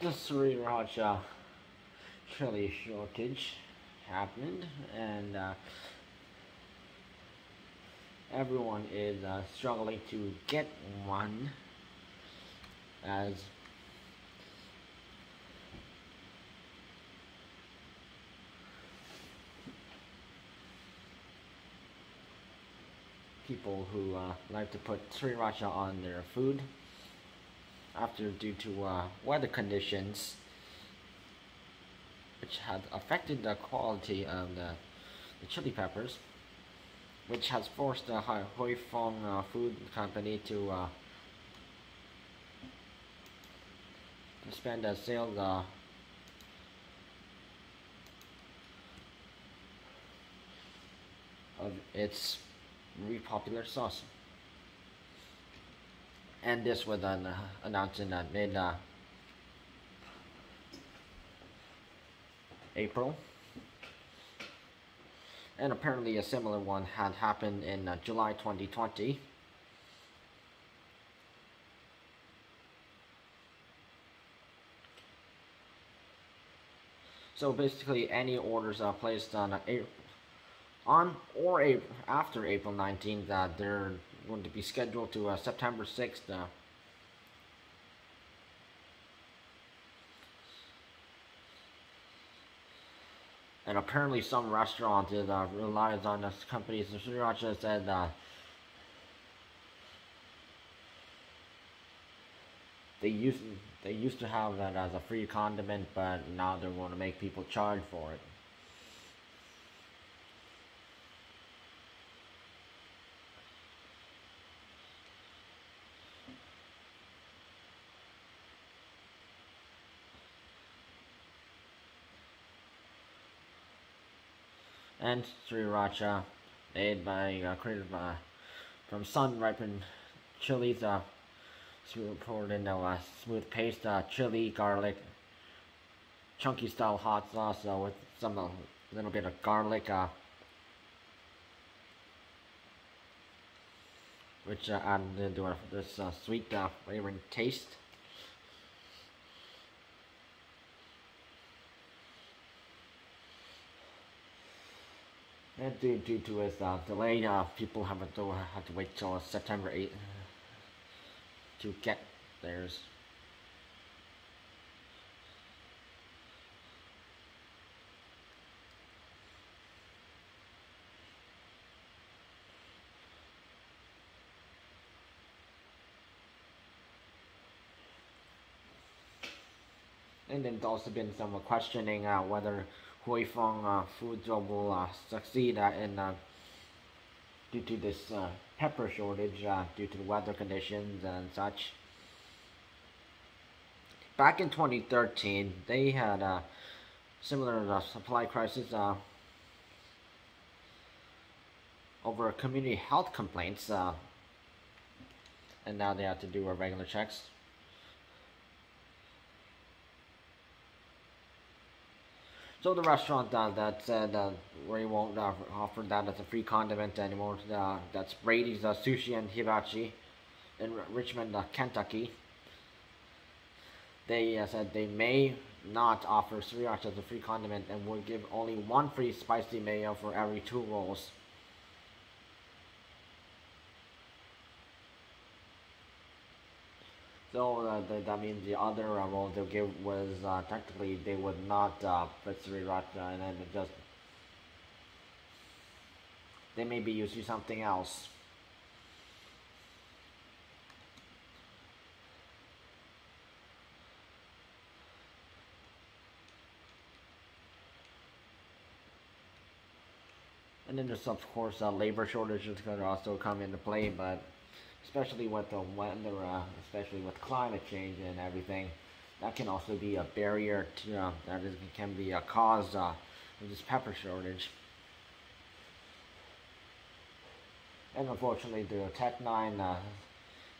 the Sriracha chili shortage happened and uh, everyone is uh, struggling to get one as people who uh, like to put sriracha on their food after due to uh, weather conditions which had affected the quality of the, the chili peppers which has forced the Huy Fong uh, food company to uh, to spend the sales uh, of its very popular sauce. And this was an, uh, announced in uh, mid uh, April. And apparently a similar one had happened in uh, July 2020. So basically any orders are placed on April, on or April, after April 19th, that they're going to be scheduled to uh, September 6th. Uh, and apparently some restaurants uh, relies on this company. So Sriracha said uh, they used they used to have that as a free condiment, but now they're going to make people charge for it. And sriracha made by uh, created by from sun ripened chilies uh poured in a smooth paste uh, chili garlic chunky style hot sauce uh, with some uh, little bit of garlic uh, which uh, added into this uh, sweet uh, flavoring taste And due, due to its uh, delay, uh, people have to, have to wait till September 8th to get theirs. And then there's also been some questioning uh, whether Huy Fong uh, Foods will uh, succeed uh, in uh, due to this uh, pepper shortage uh, due to the weather conditions and such. Back in 2013, they had a similar supply crisis over community health complaints, and now they have to do a regular checks. So the restaurant that said uh, we won't uh, offer that as a free condiment anymore. Uh, that's Brady's uh, Sushi and Hibachi in Richmond, uh, Kentucky. They uh, said they may not offer sriracha as a free condiment and will give only one free spicy mayo for every two rolls. So uh, the, that means the other uh, role they give was uh, technically they would not uh, put Sriracha and then just they may be using something else. And then there's of course uh, labor shortages going to also come into play, but especially with the weather, uh, especially with climate change and everything. That can also be a barrier to, uh, that is, can be a cause uh, of this pepper shortage. And unfortunately, the Tech N9ne uh,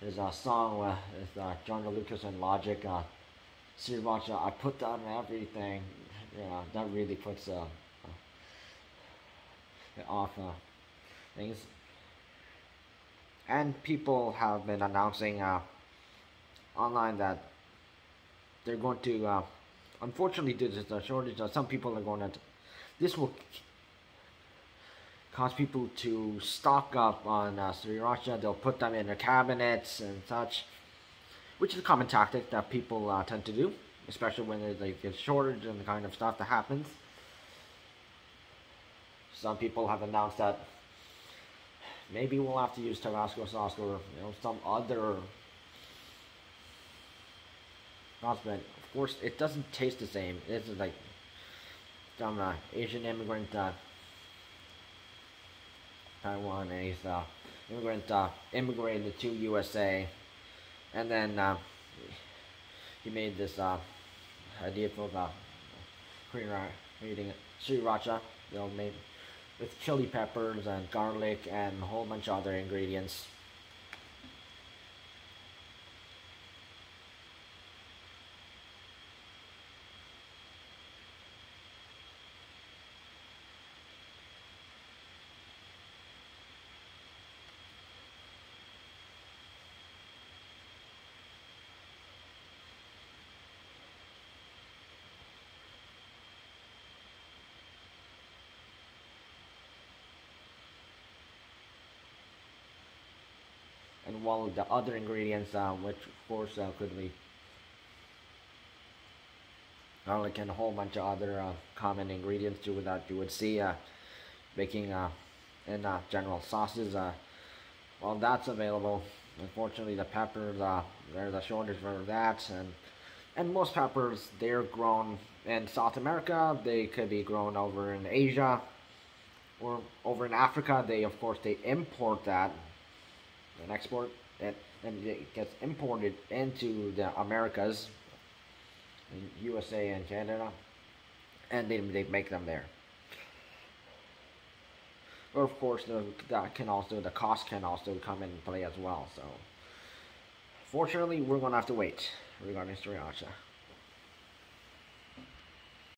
is a song with uh, Joyner Lucas and Logic. Uh, Sriracha, I put down on everything. Yeah, that really puts uh, uh off uh, things and people have been announcing uh, online that they're going to, uh, unfortunately, due to the shortage, uh, some people are going to, this will cause people to stock up on uh, sriracha. They'll put them in their cabinets and such, which is a common tactic that people uh, tend to do, especially when there's like a shortage and the kind of stuff that happens. Some people have announced that maybe we'll have to use Tabasco sauce or you know some other but of course it doesn't taste the same. This is like some uh, Asian immigrant uh, Taiwanese uh, immigrant uh, immigrated to USA, and then uh, he made this uh, idea for the Korean reading sriracha. You know, made with chili peppers and garlic and a whole bunch of other ingredients. And one the other ingredients uh, which of course uh, could be garlic and a whole bunch of other uh, common ingredients too that you would see uh, making uh, in uh, general sauces well that's available. Unfortunately the peppers there's a shortage for that and and most peppers they're grown in South America. They could be grown over in Asia or over in Africa. They of course they import that and export it and it gets imported into the Americas, USA and Canada, and they, they make them there. But of course, the, that can also the cost can also come in play as well. So, fortunately, we're gonna have to wait regarding Sriracha.